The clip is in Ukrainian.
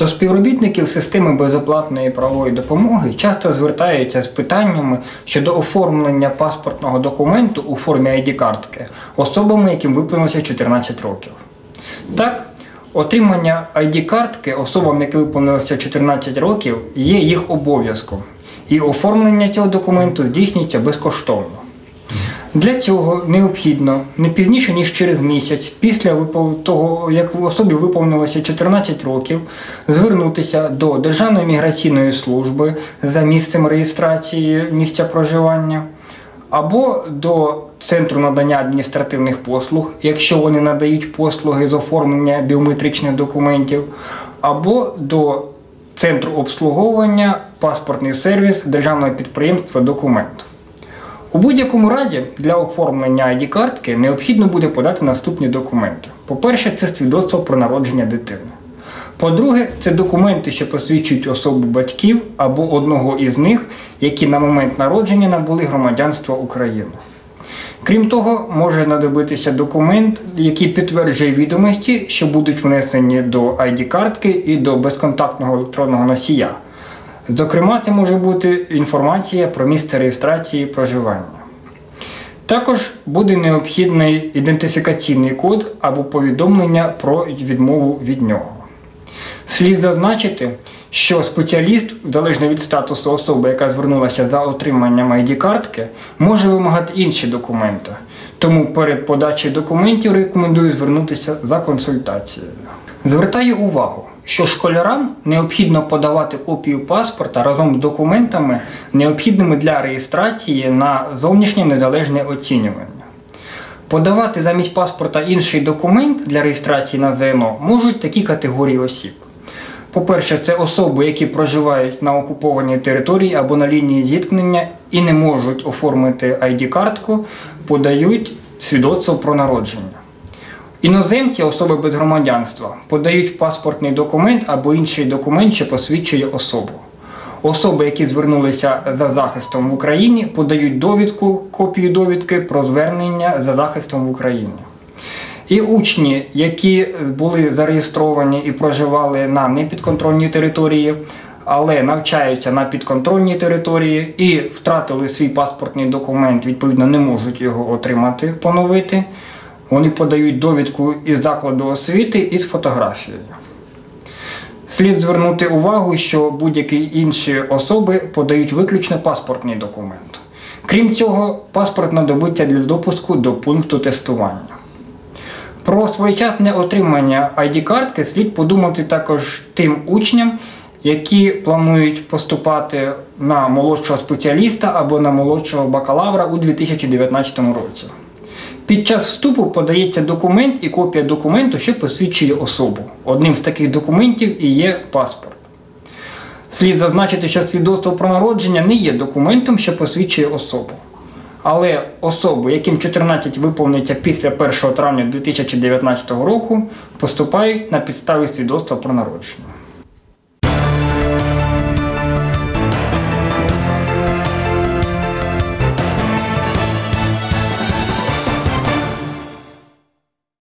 До співробітників системи безоплатної правової допомоги часто звертаються з питаннями щодо оформлення паспортного документу у формі ID-картки особами, яким виповнилося 14 років. Так, отримання ID-картки особам, яким виповнилося 14 років, є їх обов'язком, і оформлення цього документу здійснюється безкоштовно. Для цього необхідно не пізніше, ніж через місяць, після того, як особі виповнилося 14 років, звернутися до Державної міграційної служби за місцем реєстрації місця проживання, або до Центру надання адміністративних послуг, якщо вони надають послуги з оформлення біометричних документів, або до Центру обслуговування паспортний сервіс державного підприємства Документ. У будь-якому разі для оформлення ID-картки необхідно буде подати наступні документи. По-перше, це свідоцтво про народження дитини. По-друге, це документи, що посвідчують особу батьків або одного із них, які на момент народження набули громадянство України. Крім того, може знадобитися документ, який підтверджує відомості, що будуть внесені до ID-картки і до безконтактного електронного носія. Зокрема, це може бути інформація про місце реєстрації проживання. Також буде необхідний ідентифікаційний код або повідомлення про відмову від нього. Слід зазначити, що спеціаліст, залежно від статусу особи, яка звернулася за отриманням ID-картки, може вимагати інші документи. Тому перед подачею документів рекомендую звернутися за консультацією. Звертаю увагу, що школярам необхідно подавати копію паспорта разом з документами, необхідними для реєстрації на зовнішнє незалежне оцінювання. Подавати замість паспорта інший документ для реєстрації на ЗНО можуть такі категорії осіб. По-перше, це особи, які проживають на окупованій території або на лінії зіткнення і не можуть оформити ID-картку, подають свідоцтво про народження. Іноземці, особи без громадянства, подають паспортний документ або інший документ, що посвідчує особу. Особи, які звернулися за захистом в Україні, подають довідку, копію довідки про звернення за захистом в Україні. І учні, які були зареєстровані і проживали на непідконтрольній території, але навчаються на підконтрольній території і втратили свій паспортний документ, відповідно, не можуть його отримати, поновити. Вони подають довідку із закладу освіти із фотографією. Слід звернути увагу, що будь-які інші особи подають виключно паспортний документ. Крім цього, паспорт знадобиться для допуску до пункту тестування. Про своєчасне отримання ID-картки слід подумати також тим учням, які планують поступати на молодшого спеціаліста або на молодшого бакалавра у 2019 році. Під час вступу подається документ і копія документу, що посвідчує особу. Одним з таких документів і є паспорт. Слід зазначити, що свідоцтво про народження не є документом, що посвідчує особу. Але особи, яким 14 виповниться після 1 травня 2019 року, поступають на підставі свідоцтва про народження.